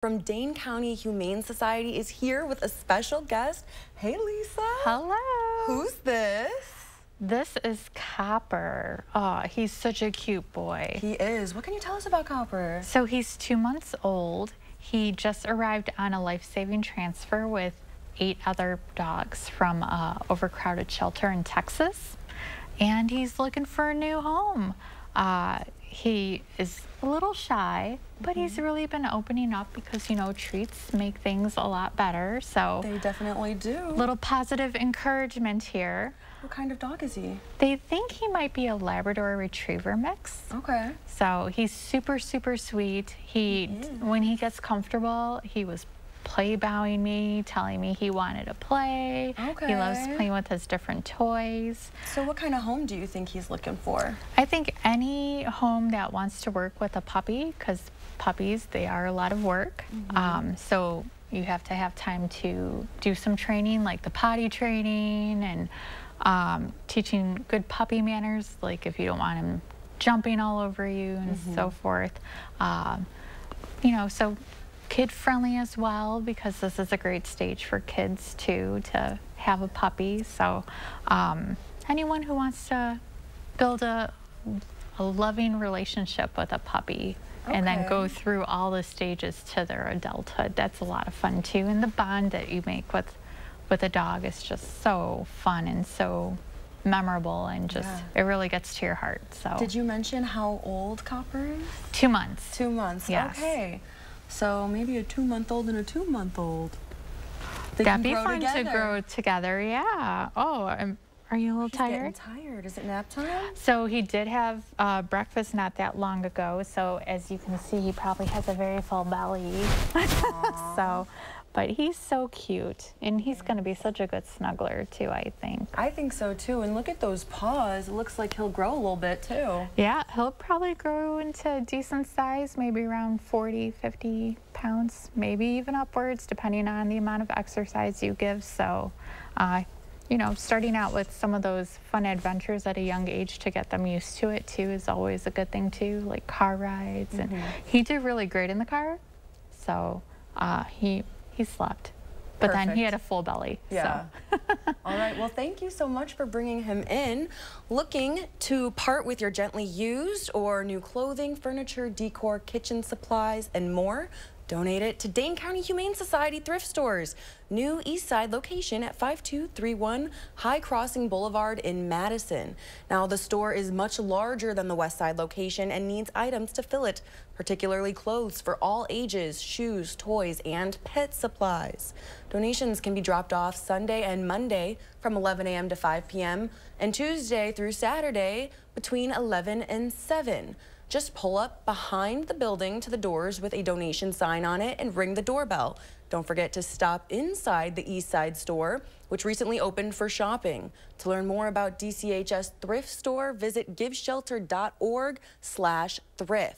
from Dane County Humane Society is here with a special guest. Hey, Lisa. Hello. Who's this? This is Copper. Oh, he's such a cute boy. He is. What can you tell us about Copper? So he's two months old. He just arrived on a life-saving transfer with eight other dogs from a overcrowded shelter in Texas. And he's looking for a new home. Uh, he is a little shy, but he's mm-hmm. really been opening up because, you know, treats make things a lot better. So they definitely do. Little positive encouragement here. What kind of dog is he? They think he might be a Labrador Retriever mix. Okay. So he's super, super sweet. He, he when he gets comfortable, he was play bowing me, telling me he wanted to play. Okay. He loves playing with his different toys. So what kind of home do you think he's looking for? I think any home that wants to work with a puppy, because puppies, they are a lot of work. Mm -hmm. um, so you have to have time to do some training, like the potty training and um, teaching good puppy manners, like if you don't want him jumping all over you and mm -hmm. so forth. Um, you know, so kid friendly as well because this is a great stage for kids too to have a puppy. So um, anyone who wants to build a, a loving relationship with a puppy okay. and then go through all the stages to their adulthood, that's a lot of fun too. And the bond that you make with with a dog is just so fun and so memorable and just yeah. it really gets to your heart so did you mention how old copper is two months two months yes. okay so maybe a two month old and a two month old. That'd be fun together. to grow together, yeah. Oh, um, are you a little He's tired? tired. Is it nap time? So he did have uh, breakfast not that long ago. So as you can see, he probably has a very full belly. so but he's so cute, and he's going to be such a good snuggler, too, I think. I think so, too. And look at those paws. It looks like he'll grow a little bit, too. Yeah, he'll probably grow into a decent size, maybe around 40, 50 pounds, maybe even upwards, depending on the amount of exercise you give. So, uh, you know, starting out with some of those fun adventures at a young age to get them used to it, too, is always a good thing, too, like car rides. Mm -hmm. And mm-hmm. he did really great in the car. So uh, he he slept. But Perfect. then he had a full belly. Yeah. So. All right. Well, thank you so much for bringing him in. Looking to part with your gently used or new clothing, furniture, decor, kitchen supplies, and more? Donate it to Dane County Humane Society thrift stores. New East Side location at 5231 High Crossing Boulevard in Madison. Now, the store is much larger than the West Side location and needs items to fill it, particularly clothes for all ages, shoes, toys, and pet supplies. Donations can be dropped off Sunday and Monday from 11 a.m. to 5 p.m. and Tuesday through Saturday between 11 and 7. Just pull up behind the building to the doors with a donation sign on it and ring the doorbell. Don't forget to stop inside the East Side store, which recently opened for shopping. To learn more about DCHS Thrift Store, visit giveshelter.org slash thrift.